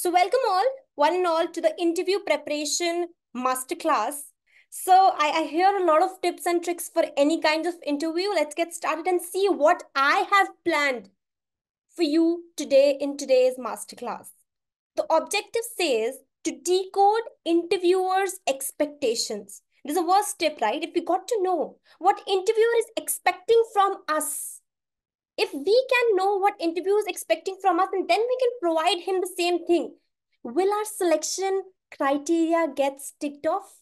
So welcome all, one and all to the interview preparation masterclass. So I, I hear a lot of tips and tricks for any kind of interview. Let's get started and see what I have planned for you today in today's masterclass. The objective says to decode interviewers' expectations. This is a first tip, right? If we got to know what interviewer is expecting from us, if we can know what interviewer is expecting from us, and then we can provide him the same thing, will our selection criteria get ticked off?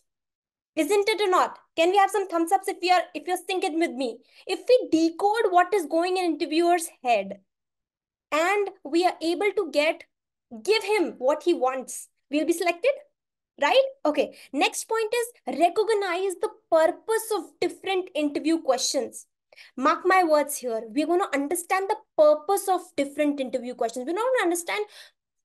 Isn't it or not? Can we have some thumbs ups if are if you're thinking with me? If we decode what is going in interviewer's head and we are able to get give him what he wants, we'll be selected right okay next point is recognize the purpose of different interview questions Mark my words here. We're going to understand the purpose of different interview questions. We're not going to understand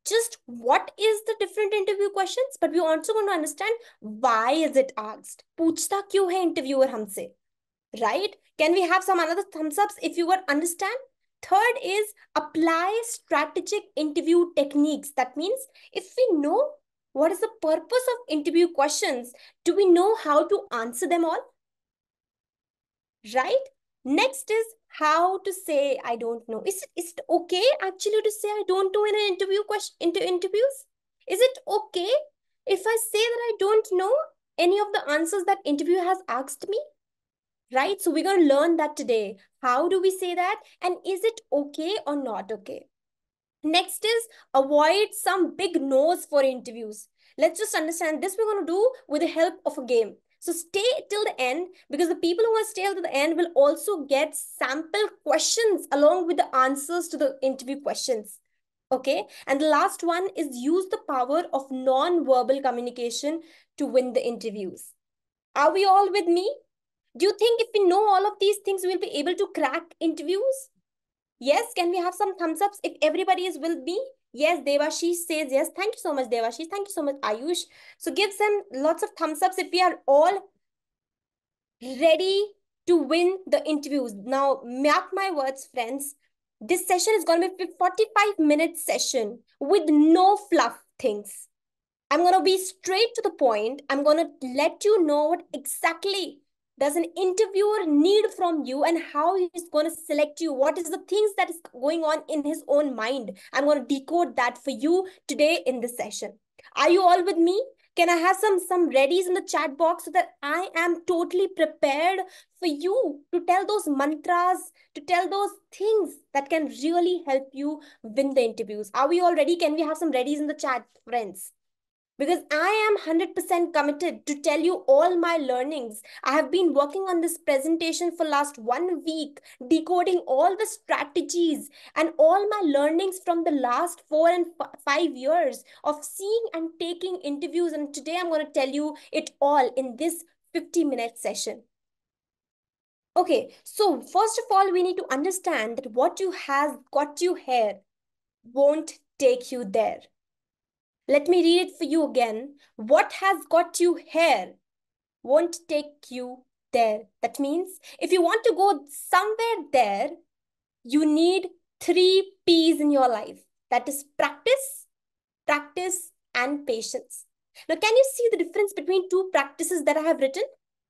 just what is the different interview questions, but we're also going to understand why is it asked. Puchta kyu hai interviewer humse, right? Can we have some another thumbs ups if you were understand? Third is apply strategic interview techniques. That means if we know what is the purpose of interview questions, do we know how to answer them all? Right? Next is how to say I don't know. Is it, is it okay actually to say I don't know in an interview question into interviews? Is it okay if I say that I don't know any of the answers that interview has asked me? Right? So we're going to learn that today. How do we say that? And is it okay or not okay? Next is avoid some big no's for interviews. Let's just understand this we're going to do with the help of a game. So stay till the end because the people who are stay till the end will also get sample questions along with the answers to the interview questions. Okay. And the last one is use the power of non-verbal communication to win the interviews. Are we all with me? Do you think if we know all of these things, we'll be able to crack interviews? Yes, can we have some thumbs ups if everybody is with me? Yes, Devashish says yes. Thank you so much, Devashish. Thank you so much, Ayush. So give them lots of thumbs ups if we are all ready to win the interviews. Now, mark my words, friends. This session is going to be a 45 minute session with no fluff things. I'm going to be straight to the point. I'm going to let you know what exactly does an interviewer need from you and how he's going to select you? What is the things that is going on in his own mind? I'm going to decode that for you today in this session. Are you all with me? Can i have some some readies in the chat box so that i am totally prepared for you to tell those mantras to tell those things that can really help you win the interviews? Are we all ready? Can we have some readies in the chat friends because I am 100% committed to tell you all my learnings. I have been working on this presentation for last one week, decoding all the strategies and all my learnings from the last four and five years of seeing and taking interviews. And today I'm going to tell you it all in this 50 minute session. Okay, so first of all, we need to understand that what you have got you here won't take you there. Let me read it for you again. What has got you here won't take you there. That means if you want to go somewhere there, you need three P's in your life. That is practice, practice, and patience. Now, can you see the difference between two practices that I have written?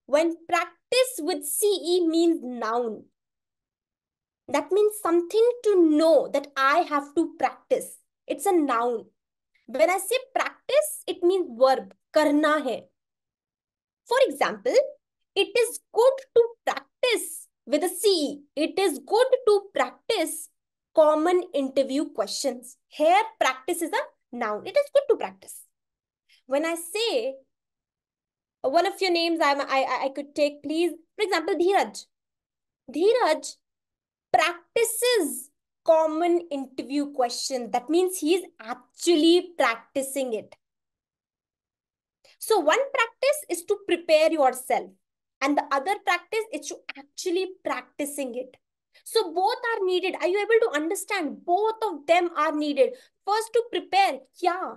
When practice with CE means noun, that means something to know that I have to practice. It's a noun. When I say practice, it means verb, karna hai. For example, it is good to practice with a C. It is good to practice common interview questions. Here, practice is a noun. It is good to practice. When I say one of your names, I, I, I could take, please, for example, Dheeraj. Dheeraj practices common interview question. That means he is actually practicing it. So one practice is to prepare yourself and the other practice is to actually practicing it. So both are needed. Are you able to understand? Both of them are needed. First to prepare, yeah.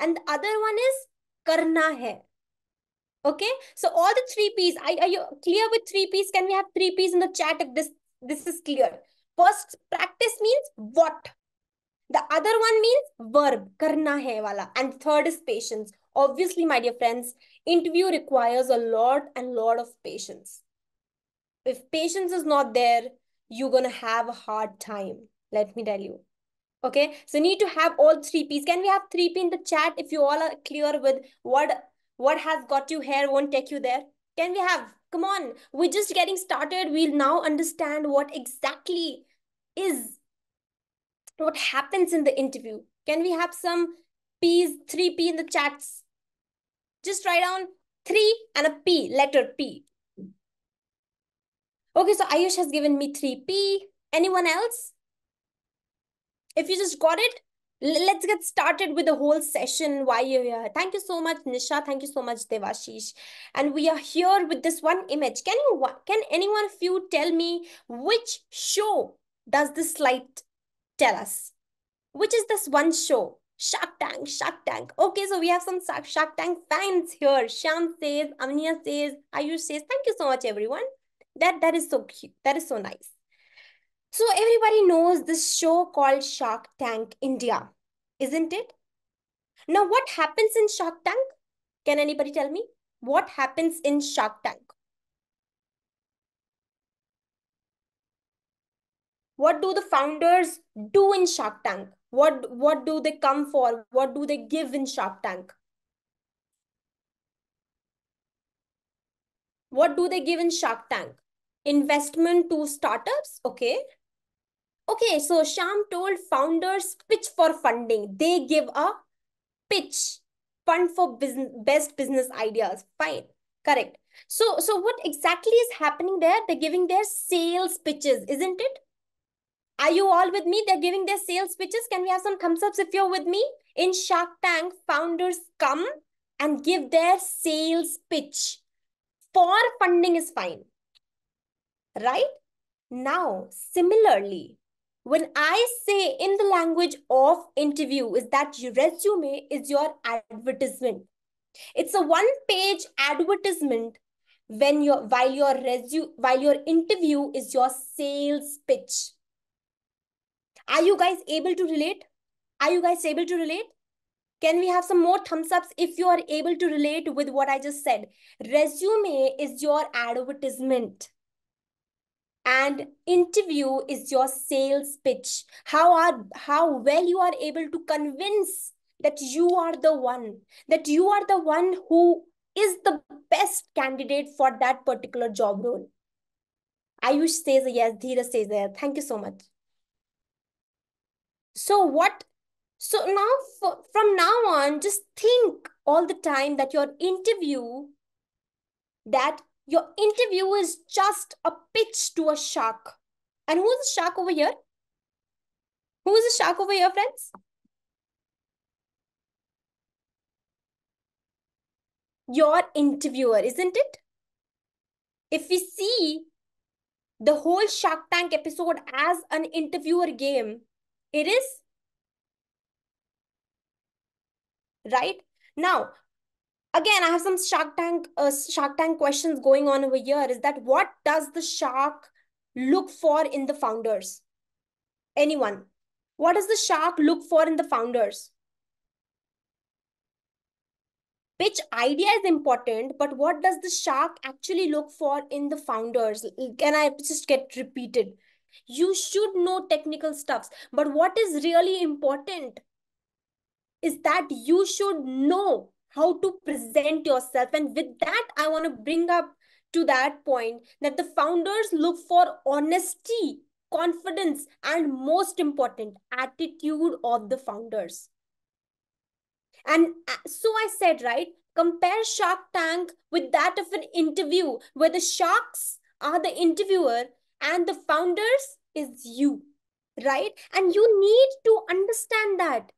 And the other one is karna hai. Okay. So all the three P's. Are, are you clear with three P's? Can we have three P's in the chat if this, this is clear? First, practice means what? The other one means verb, karna hai wala. And third is patience. Obviously, my dear friends, interview requires a lot and lot of patience. If patience is not there, you're going to have a hard time. Let me tell you. Okay, so need to have all three P's. Can we have three P in the chat if you all are clear with what what has got you here won't take you there? Can we have? Come on, we're just getting started. We'll now understand what exactly is what happens in the interview. Can we have some P's, three P in the chats? Just write down three and a P, letter P. Okay, so Ayush has given me three P. Anyone else? If you just got it, let's get started with the whole session why you're here thank you so much nisha thank you so much devashish and we are here with this one image can you can anyone of you tell me which show does this slide tell us which is this one show shark tank shark tank okay so we have some shark tank fans here sham says amnia says ayush says thank you so much everyone that that is so cute that is so nice so everybody knows this show called Shark Tank India, isn't it? Now, what happens in Shark Tank? Can anybody tell me? What happens in Shark Tank? What do the founders do in Shark Tank? What, what do they come for? What do they give in Shark Tank? What do they give in Shark Tank? Investment to startups, okay. Okay, so Sham told founders pitch for funding. They give a pitch, fund for business, best business ideas. Fine, correct. So, so what exactly is happening there? They're giving their sales pitches, isn't it? Are you all with me? They're giving their sales pitches. Can we have some thumbs ups if you're with me? In Shark Tank, founders come and give their sales pitch. For funding is fine. Right? Now, similarly, when I say in the language of interview is that your resume is your advertisement. It's a one page advertisement when your while your resume while your interview is your sales pitch. Are you guys able to relate? Are you guys able to relate? Can we have some more thumbs ups if you are able to relate with what I just said? Resume is your advertisement and interview is your sales pitch how are how well you are able to convince that you are the one that you are the one who is the best candidate for that particular job role ayush says yes dhira says yes thank you so much so what so now for, from now on just think all the time that your interview that your interview is just a pitch to a shark. And who's the shark over here? Who's the shark over here, friends? Your interviewer, isn't it? If we see the whole Shark Tank episode as an interviewer game, it is right? Now again i have some shark tank uh, shark tank questions going on over here. Is that what does the shark look for in the founders? Anyone? What does the shark look for in the founders? Pitch idea is important but what does the shark actually look for in the founders? Can i just get repeated you should know technical stuffs but what is really important is that you should know how to present yourself. And with that, I want to bring up to that point that the founders look for honesty, confidence, and most important, attitude of the founders. And uh, so I said, right, compare Shark Tank with that of an interview where the sharks are the interviewer and the founders is you, right? And you need to understand that.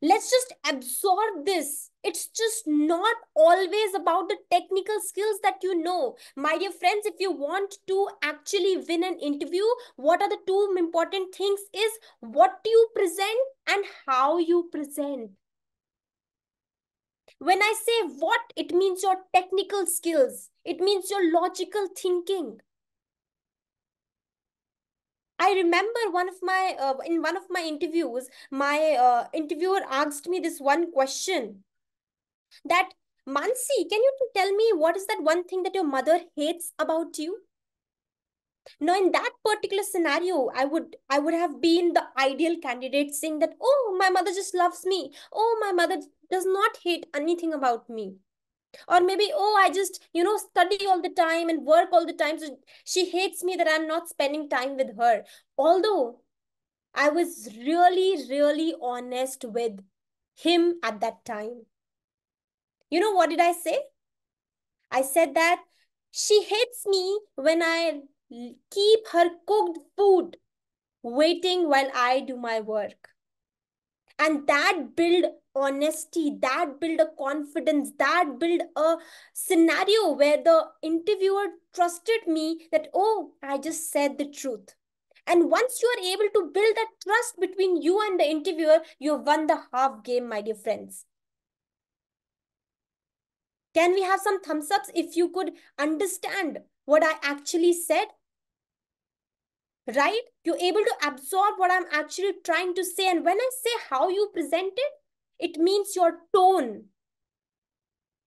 Let's just absorb this. It's just not always about the technical skills that you know. My dear friends if you want to actually win an interview what are the two important things is what do you present and how you present. When i say what it means your technical skills. It means your logical thinking I remember one of my uh, in one of my interviews, my uh, interviewer asked me this one question that Mansi, can you tell me what is that one thing that your mother hates about you? Now, in that particular scenario, I would I would have been the ideal candidate saying that, oh, my mother just loves me. Oh, my mother does not hate anything about me. Or maybe, oh, I just, you know, study all the time and work all the time. So she hates me that I'm not spending time with her. Although I was really, really honest with him at that time. You know what did I say? I said that she hates me when I keep her cooked food waiting while I do my work. And that build honesty, that build a confidence, that build a scenario where the interviewer trusted me that, oh, I just said the truth. And once you are able to build that trust between you and the interviewer, you have won the half game, my dear friends. Can we have some thumbs ups if you could understand what I actually said? Right? You're able to absorb what I'm actually trying to say. And when I say how you present it, it means your tone.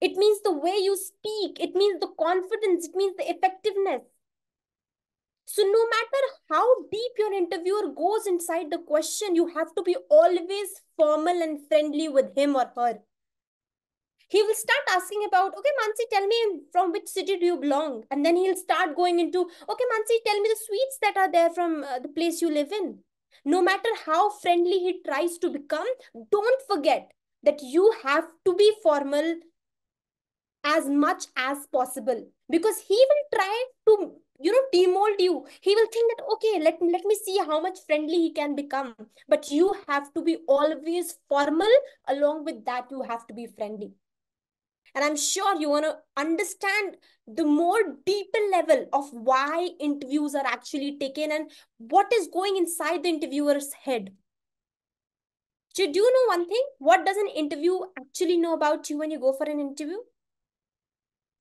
It means the way you speak. It means the confidence. It means the effectiveness. So no matter how deep your interviewer goes inside the question, you have to be always formal and friendly with him or her he will start asking about, okay, Mansi, tell me from which city do you belong? And then he'll start going into, okay, Mansi, tell me the sweets that are there from uh, the place you live in. No matter how friendly he tries to become, don't forget that you have to be formal as much as possible because he will try to you know demold you he will think that okay let, let me see how much friendly he can become but you have to be always formal along with that you have to be friendly and I'm sure you want to understand the more deeper level of why interviews are actually taken and what is going inside the interviewer's head. So do you know one thing? What does an interview actually know about you when you go for an interview?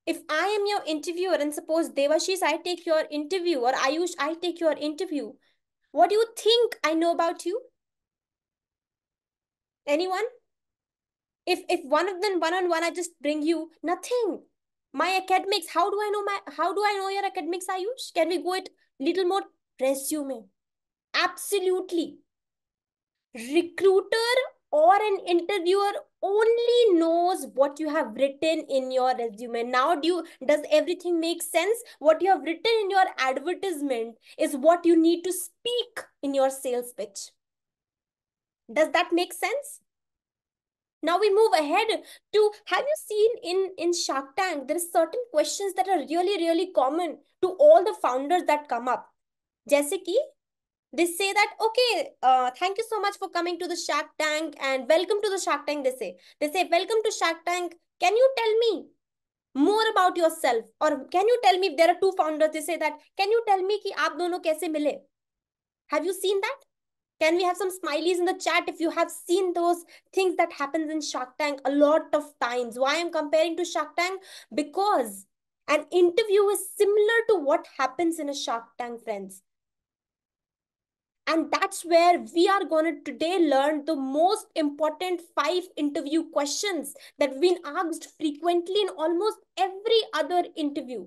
If I am your interviewer and suppose Devashish, I take your interview or Ayush, I take your interview, what do you think I know about you? Anyone? If if one of them one on one i just bring you nothing. My academics how do i know my how do i know your academics ayush? Can we go it little more? Resume. Absolutely. Recruiter or an interviewer only knows what you have written in your resume. Now do you does everything make sense? What you have written in your advertisement is what you need to speak in your sales pitch. Does that make sense now we move ahead to have you seen in, in Shark Tank, there are certain questions that are really, really common to all the founders that come up. Ki, they say that, okay, uh, thank you so much for coming to the Shark Tank and welcome to the Shark Tank, they say. They say, welcome to Shark Tank. Can you tell me more about yourself? Or can you tell me if there are two founders, they say that, can you tell me ki aap dono kaise mile? Have you seen that? Can we have some smileys in the chat if you have seen those things that happens in Shark Tank a lot of times? Why I'm comparing to Shark Tank? Because an interview is similar to what happens in a Shark Tank, friends. And that's where we are going to today learn the most important five interview questions that have been asked frequently in almost every other interview.